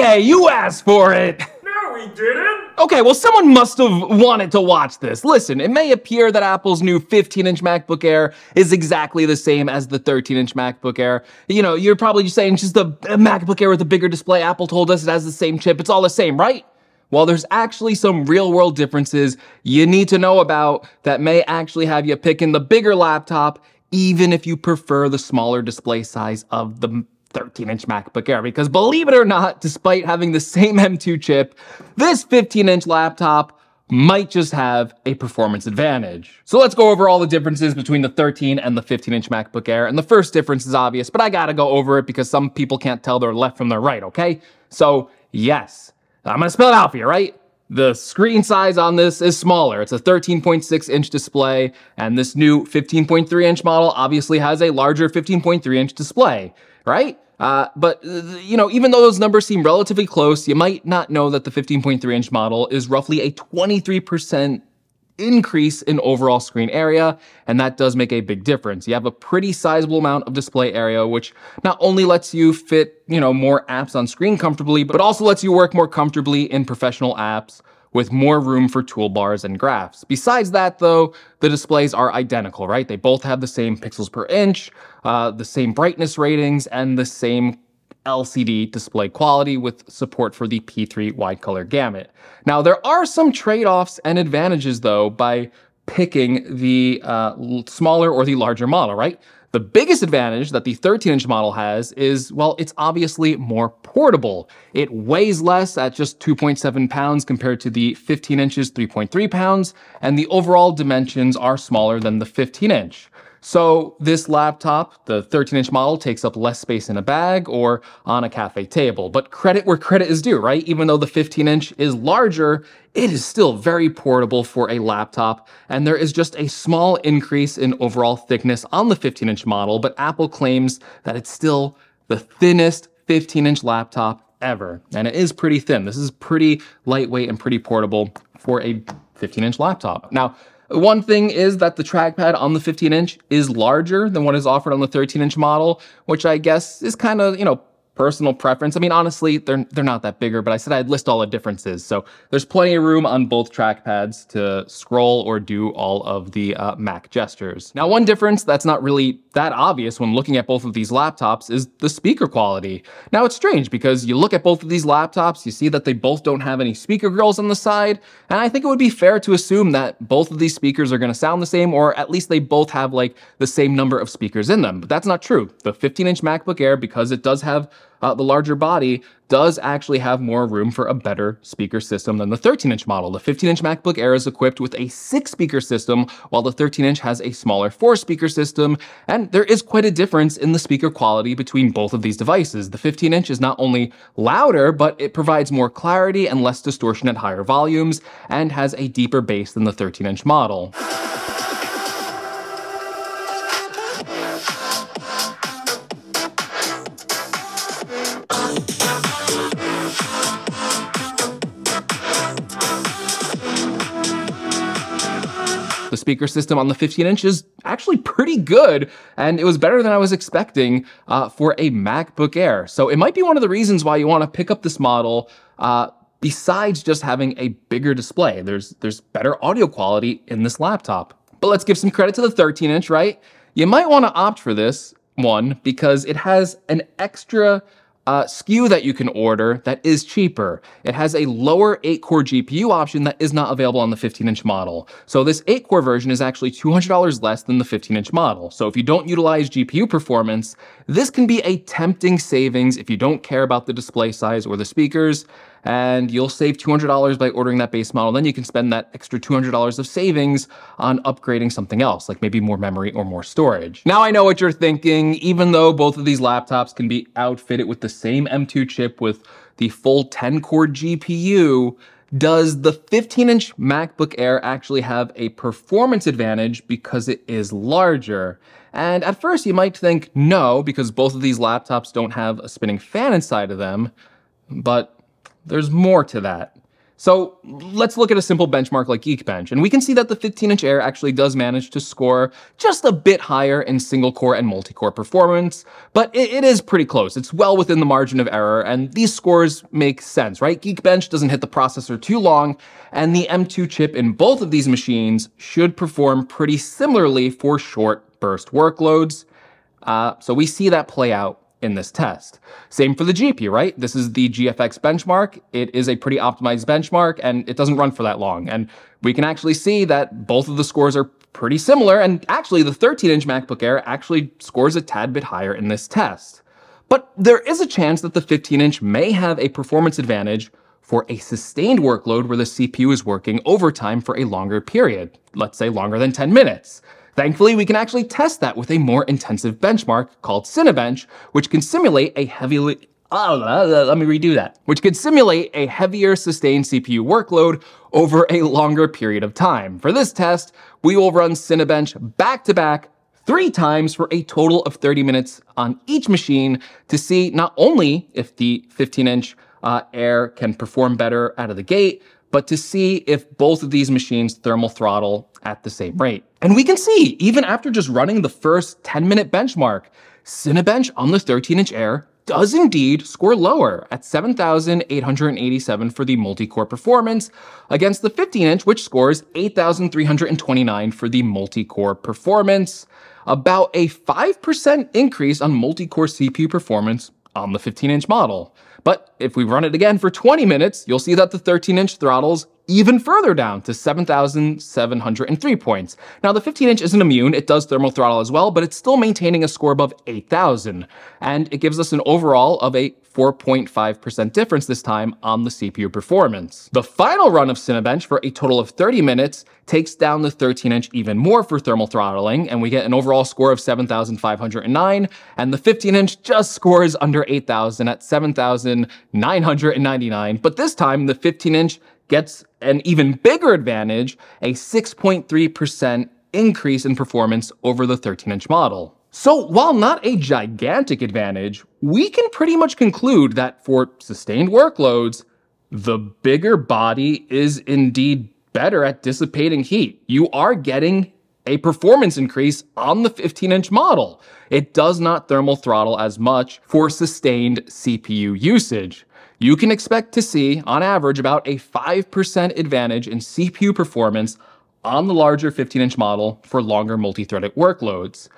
Okay, you asked for it. No, we didn't. Okay, well, someone must have wanted to watch this. Listen, it may appear that Apple's new 15 inch MacBook Air is exactly the same as the 13 inch MacBook Air. You know, you're probably just saying it's just a, MacBook Air with a bigger display. Apple told us it has the same chip. It's all the same, right? Well, there's actually some real world differences you need to know about that may actually have you picking the bigger laptop, even if you prefer the smaller display size of the 13 inch MacBook Air because believe it or not, despite having the same M2 chip, this 15 inch laptop might just have a performance advantage. So let's go over all the differences between the 13 and the 15 inch MacBook Air. And the first difference is obvious, but I gotta go over it because some people can't tell their left from their right, okay? So yes, I'm gonna spell it out for you, right? The screen size on this is smaller. It's a 13.6 inch display, and this new 15.3 inch model obviously has a larger 15.3 inch display right? Uh, but, you know, even though those numbers seem relatively close, you might not know that the 15.3 inch model is roughly a 23% increase in overall screen area, and that does make a big difference. You have a pretty sizable amount of display area, which not only lets you fit, you know, more apps on screen comfortably, but also lets you work more comfortably in professional apps with more room for toolbars and graphs. Besides that, though, the displays are identical, right? They both have the same pixels per inch, uh, the same brightness ratings, and the same LCD display quality with support for the P3 wide color gamut. Now, there are some trade-offs and advantages, though, by picking the uh, smaller or the larger model, right? The biggest advantage that the 13 inch model has is, well, it's obviously more portable. It weighs less at just 2.7 pounds compared to the 15 inches, 3.3 pounds, and the overall dimensions are smaller than the 15 inch. So this laptop, the 13 inch model, takes up less space in a bag or on a cafe table. But credit where credit is due, right? Even though the 15 inch is larger, it is still very portable for a laptop. And there is just a small increase in overall thickness on the 15 inch model, but Apple claims that it's still the thinnest 15 inch laptop ever. And it is pretty thin. This is pretty lightweight and pretty portable for a 15 inch laptop. Now, one thing is that the trackpad on the 15 inch is larger than what is offered on the 13 inch model, which I guess is kind of, you know, personal preference. I mean, honestly, they're they're not that bigger, but I said I'd list all the differences. So there's plenty of room on both trackpads to scroll or do all of the uh, Mac gestures. Now, one difference that's not really that obvious when looking at both of these laptops is the speaker quality. Now, it's strange because you look at both of these laptops, you see that they both don't have any speaker grilles on the side, and I think it would be fair to assume that both of these speakers are going to sound the same, or at least they both have like the same number of speakers in them. But that's not true. The 15-inch MacBook Air, because it does have uh, the larger body does actually have more room for a better speaker system than the 13 inch model. The 15 inch MacBook Air is equipped with a six speaker system, while the 13 inch has a smaller four speaker system. And there is quite a difference in the speaker quality between both of these devices. The 15 inch is not only louder, but it provides more clarity and less distortion at higher volumes and has a deeper bass than the 13 inch model. The speaker system on the 15 inch is actually pretty good, and it was better than I was expecting uh, for a MacBook Air. So it might be one of the reasons why you want to pick up this model. Uh, besides just having a bigger display, there's there's better audio quality in this laptop. But let's give some credit to the 13 inch, right? You might want to opt for this one because it has an extra uh, SKU that you can order that is cheaper. It has a lower 8-core GPU option that is not available on the 15-inch model. So this 8-core version is actually $200 less than the 15-inch model. So if you don't utilize GPU performance, this can be a tempting savings if you don't care about the display size or the speakers, and you'll save $200 by ordering that base model. Then you can spend that extra $200 of savings on upgrading something else, like maybe more memory or more storage. Now I know what you're thinking, even though both of these laptops can be outfitted with the same M2 chip with the full 10 core GPU, does the 15 inch MacBook Air actually have a performance advantage because it is larger? And at first you might think no, because both of these laptops don't have a spinning fan inside of them, but there's more to that. So let's look at a simple benchmark like Geekbench, and we can see that the 15-inch Air actually does manage to score just a bit higher in single-core and multi-core performance, but it, it is pretty close. It's well within the margin of error, and these scores make sense, right? Geekbench doesn't hit the processor too long, and the M2 chip in both of these machines should perform pretty similarly for short burst workloads. Uh, so we see that play out in this test. Same for the GPU, right? This is the GFX benchmark. It is a pretty optimized benchmark and it doesn't run for that long. And we can actually see that both of the scores are pretty similar. And actually the 13 inch MacBook Air actually scores a tad bit higher in this test. But there is a chance that the 15 inch may have a performance advantage for a sustained workload where the CPU is working overtime for a longer period, let's say longer than 10 minutes. Thankfully, we can actually test that with a more intensive benchmark called Cinebench, which can simulate a heavily Oh, let me redo that. Which can simulate a heavier sustained CPU workload over a longer period of time. For this test, we will run Cinebench back to back three times for a total of 30 minutes on each machine to see not only if the 15 inch uh, Air can perform better out of the gate, but to see if both of these machines thermal throttle at the same rate. And we can see, even after just running the first 10 minute benchmark, Cinebench on the 13 inch Air does indeed score lower at 7,887 for the multi-core performance against the 15 inch, which scores 8,329 for the multi-core performance. About a 5% increase on multi-core CPU performance on the 15 inch model. But if we run it again for 20 minutes, you'll see that the 13 inch throttles even further down to 7,703 points. Now, the 15 inch isn't immune, it does thermal throttle as well, but it's still maintaining a score above 8,000. And it gives us an overall of a 4.5% difference this time on the CPU performance. The final run of Cinebench for a total of 30 minutes takes down the 13 inch even more for thermal throttling, and we get an overall score of 7,509, and the 15 inch just scores under 8,000 at 7,999. But this time, the 15 inch gets an even bigger advantage, a 6.3% increase in performance over the 13 inch model. So while not a gigantic advantage, we can pretty much conclude that for sustained workloads, the bigger body is indeed better at dissipating heat. You are getting a performance increase on the 15 inch model. It does not thermal throttle as much for sustained CPU usage you can expect to see, on average, about a 5% advantage in CPU performance on the larger 15-inch model for longer multi-threaded workloads.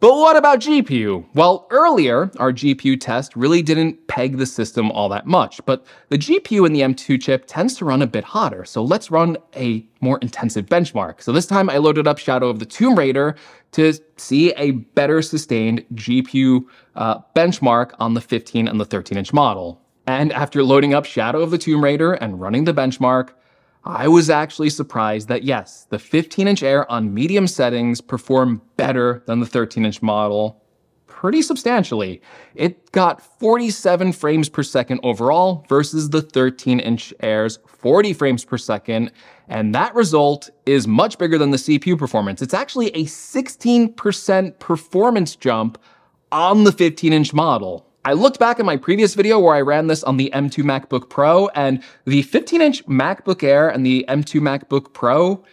But what about GPU? Well, earlier, our GPU test really didn't peg the system all that much, but the GPU in the M2 chip tends to run a bit hotter, so let's run a more intensive benchmark. So this time I loaded up Shadow of the Tomb Raider to see a better sustained GPU uh, benchmark on the 15 and the 13 inch model. And after loading up Shadow of the Tomb Raider and running the benchmark, I was actually surprised that yes, the 15 inch Air on medium settings performed better than the 13 inch model pretty substantially. It got 47 frames per second overall versus the 13 inch Air's 40 frames per second. And that result is much bigger than the CPU performance. It's actually a 16% performance jump on the 15 inch model. I looked back at my previous video where I ran this on the M2 MacBook Pro, and the 15-inch MacBook Air and the M2 MacBook Pro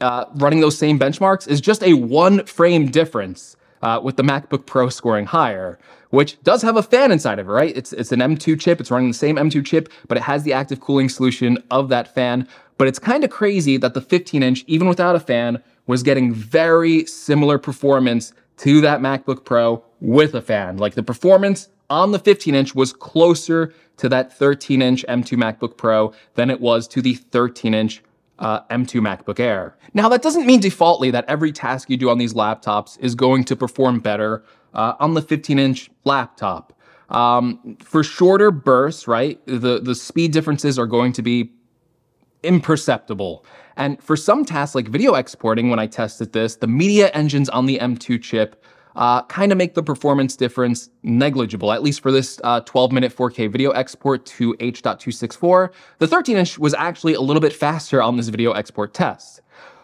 uh, running those same benchmarks is just a one frame difference uh, with the MacBook Pro scoring higher, which does have a fan inside of it, right? It's, it's an M2 chip, it's running the same M2 chip, but it has the active cooling solution of that fan. But it's kind of crazy that the 15 inch, even without a fan, was getting very similar performance to that MacBook Pro with a fan. Like the performance on the 15 inch was closer to that 13 inch M2 MacBook Pro than it was to the 13 inch uh, M2 MacBook Air. Now, that doesn't mean defaultly that every task you do on these laptops is going to perform better uh, on the 15 inch laptop. Um, for shorter bursts, right, the, the speed differences are going to be imperceptible. And for some tasks like video exporting, when I tested this, the media engines on the M2 chip uh, kind of make the performance difference negligible, at least for this uh, 12 minute 4K video export to H.264. The 13 inch was actually a little bit faster on this video export test.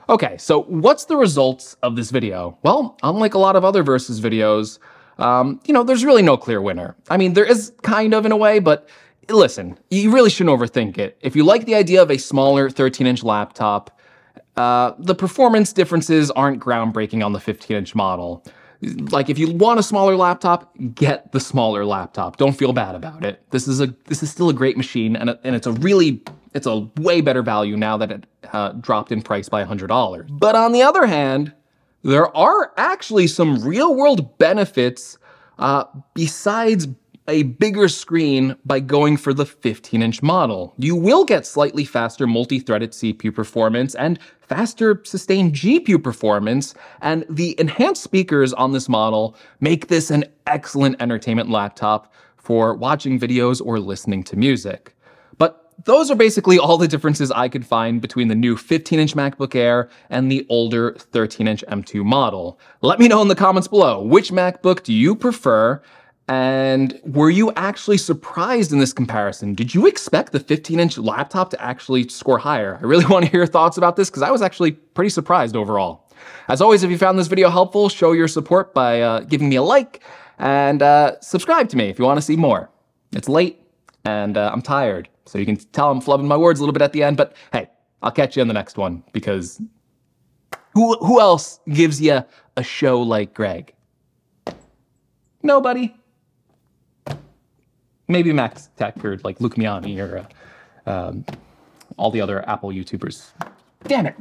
Okay, so what's the results of this video? Well, unlike a lot of other Versus videos, um, you know, there's really no clear winner. I mean, there is kind of in a way, but listen, you really shouldn't overthink it. If you like the idea of a smaller 13 inch laptop, uh, the performance differences aren't groundbreaking on the 15 inch model. Like if you want a smaller laptop, get the smaller laptop. Don't feel bad about it. This is a this is still a great machine, and, a, and it's a really it's a way better value now that it uh, dropped in price by $100. But on the other hand, there are actually some real world benefits uh, besides a bigger screen by going for the 15 inch model. You will get slightly faster multi-threaded CPU performance and faster sustained GPU performance, and the enhanced speakers on this model make this an excellent entertainment laptop for watching videos or listening to music. But those are basically all the differences I could find between the new 15-inch MacBook Air and the older 13-inch M2 model. Let me know in the comments below, which MacBook do you prefer, and were you actually surprised in this comparison? Did you expect the 15 inch laptop to actually score higher? I really want to hear your thoughts about this because I was actually pretty surprised overall. As always, if you found this video helpful, show your support by uh, giving me a like and uh, subscribe to me if you want to see more. It's late and uh, I'm tired, so you can tell I'm flubbing my words a little bit at the end, but hey, I'll catch you on the next one because who, who else gives you a show like Greg? Nobody maybe Max Tech or like Luke Miani or uh, um, all the other Apple YouTubers. Damn it.